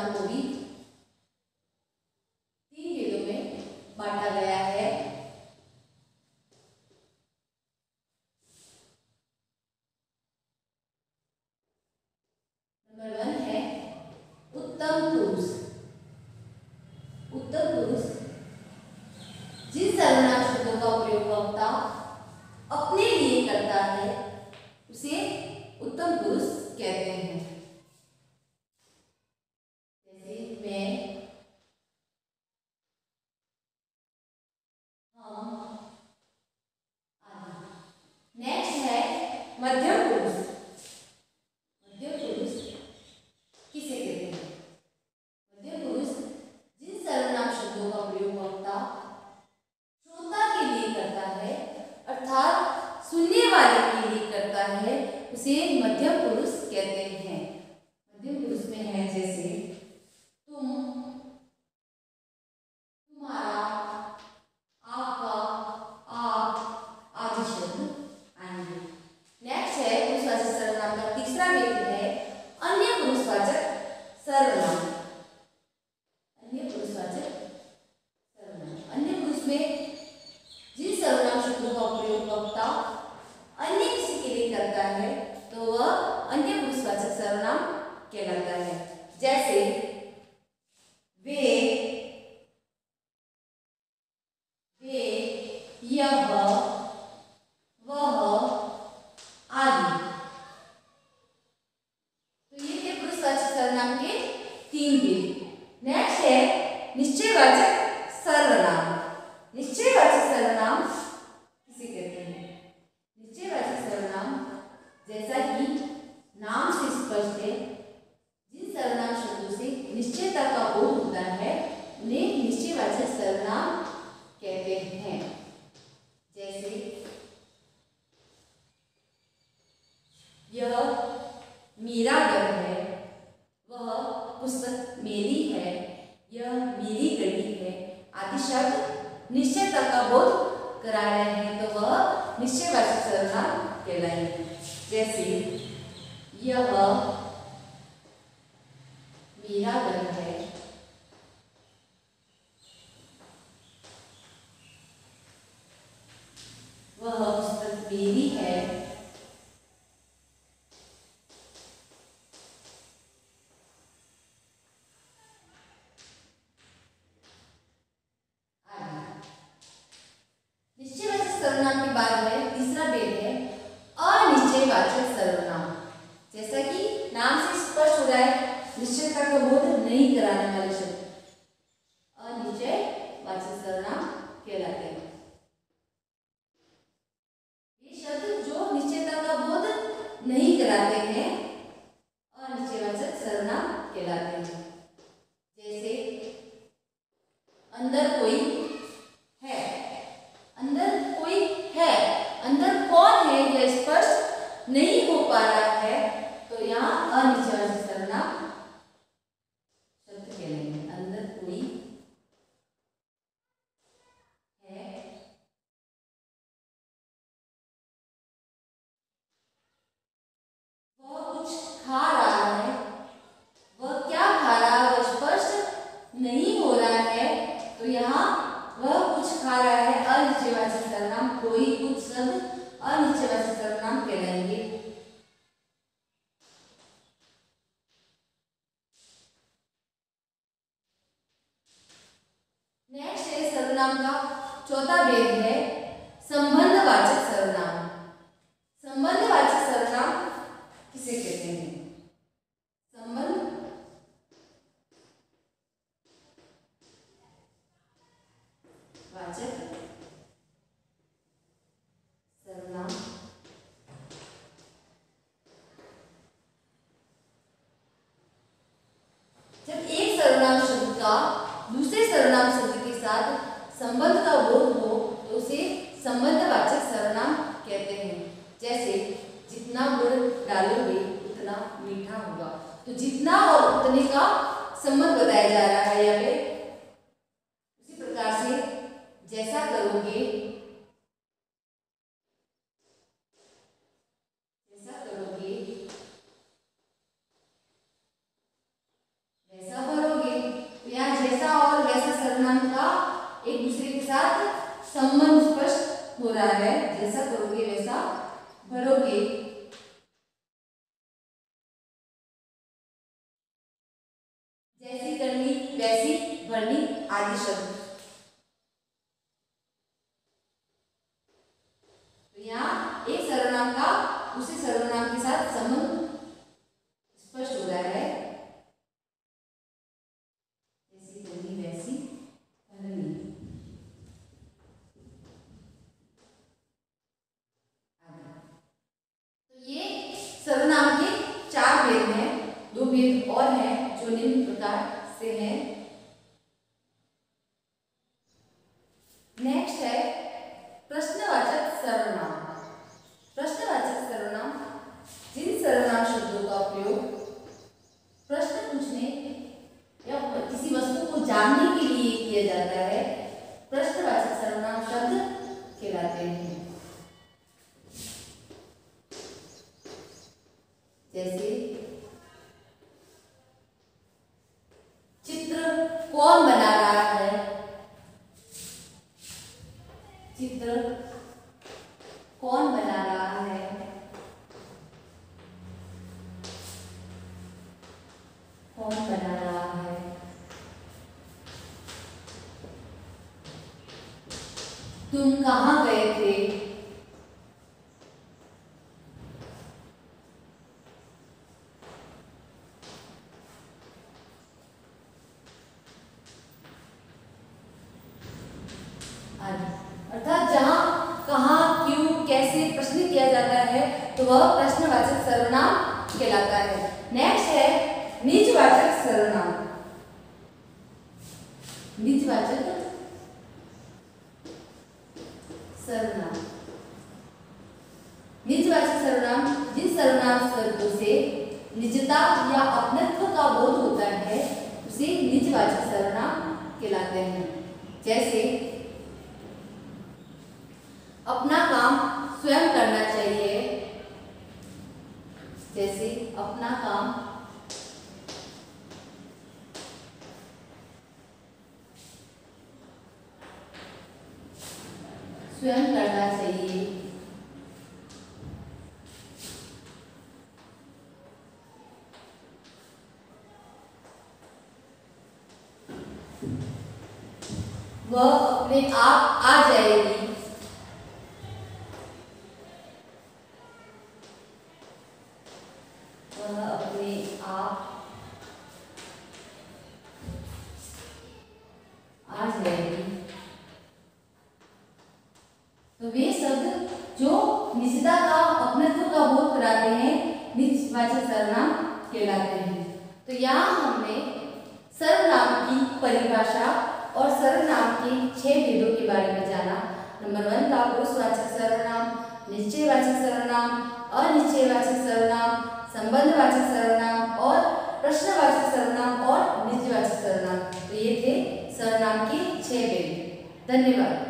Programme को तीन भेदों में बांटा गया है। नंबर वन है उत्तम पुरुष। उत्तम पुरुष जिन सर्वनाम शब्दों का उपयोग वक्ता अपने लिए करता है, उसे उत्तम पुरुष कहते हैं। वाले के करता है, उसे मध्यम पुरुष कहते हैं। मध्यम पुरुष में है जैसे नेक्स्ट है पुरुषवाचक सर्वनाम का तीसरा व्यक्ति है, अन्य पुरुषवाचक सर्वनाम अन्य पुरुषवाचक सर्वनाम अन्य पुरुष में जिन सर्वनाम शब्दों का प्रयोग वक्ता अन्य किसी के लिए करता है तो वह अन्य पुरुषवाचक सर्वनाम कहलाता है जैसे वे वे यह वह आदि तो ये थे पुरुषवाचक सर्वनाम के तीन विध नेक्स्ट है निश्चयवाचक सर्वनाम निश्चयवाचक सर्वनाम किसे कहते हैं निश्चयवाचक सर्वनाम जैसा कि नाम से स्पष्ट है जिन सर्वनाम शब्दों से निश्चयता का बोध होता है उन्हें निश्चयवाचक सर्वनाम कहते हैं जैसे यह मेरा घर है वह पुस्तक मेरी है यह मेरी गढ़ी है आदि शब्द निश्चयता का बोध करा रहे हैं तो वह निश्चयवाचक कहलाई जैसे यह मेरा घर है वह पुस्तक मेरी है निश्चयवाचक सर्वनाम के बाद है तीसरा भेद है अनिश्चयवाचक सर्वनाम जैसा कि नाम से स्पष्ट हो रहा है निश्चयता का बोध नहीं कराने वाले शब्द। अनिश्चयवाचक सर्वनाम कहलाते हैं। ये शब्द जो निश्चयता का बोध नहीं कराते हैं अनिश्चयवाचक सर्वनाम कहलाते हैं। जैसे, अंदर कोई है अंदर कोई है अंदर कौन है यह स्पष्ट नहीं हो पा रहा है तो यहाँ अनिश्चयवाचक सर्वनाम शब्द कहलाएँगे अंदर कोई है वह कुछ खा रहा है वह क्या खा रहा है वह स्पष्ट नहीं हो रहा है तो यहाँ वह कुछ खा रहा है अनिश्चयवाचक सर्वनाम कोई कुछ शब्द अनिश्चयवाचक सर्वनाम कहलाएँगे नेक्स्ट है सर्वनाम का चौथा भेद है संबंधवाचक सर्वनाम। संबंधवाचक सर्वनाम किसे कहते हैं? संबंध वाचक सर्वनाम। जब एक सर्वनाम शब्द का दूसरे सर्वनाम शब्द के साथ संबंध का बोध संबंधवाचक सर्वनाम कहते हैं। जैसे, जितना गुड़ डालोगे, उतना मीठा होगा। तो जितना और उतने का संबंध बताया जा रहा है यहाँ पे। हो रहा है, जैसा करोगे वैसा भरोगे जैसी करनी, वैसी भरनी आदि शब्द। तो यहाँ एक सर्वनाम का, उसी सर्वनाम के साथ संबंध भेद और हैं जो निम्न प्रकार से हैं। नेक्स्ट है प्रश्नवाचक सर्वनाम प्रश्नवाचक सर्वनाम जिन सर्वनाम शब्दों का उपयोग प्रश्न पूछने या किसी वस्तु को जानने के लिए किया जाता है। प्रश्नवाचक तुम कहाँ गए थे? अर्थात जहाँ, कहाँ, क्यों, कैसे प्रश्न किया जाता है तो वह प्रश्नवाचक सर्वनाम कहलाता है। नेक्स्ट है निजवाचक सर्वनाम। निजवाचक सर्वनाम। निजवाचक सर्वनाम जिन सर्वनाम शब्दों से निजता या अपनत्व का बोध होता है, उसे निजवाची सर्वनाम कहलाते हैं। जैसे अपना काम स्वयं करना चाहिए जैसे अपना काम स्वयं करना चाहिए। वह अपने आप आ जाएगी। तो वे शब्द जो निजता का, अपनत्व का बोध कराते हैं निजवाचक सर्वनाम कहलाते हैं। तो यहाँ हमने सर्वनाम की परिभाषा और सर्वनाम के छह भेदों के बारे में जाना। नंबर वन का पुरुषवाचक सर्वनाम, निश्चयवाचक सर्वनाम, अनिश्चयवाचक सर्वनाम, संबंधवाचक सर्वनाम और प्रश्नवाचक सर्वनाम और निजवाचक सर्वनाम। तो ये थे सर्वनाम के छह भेद। धन्यवाद।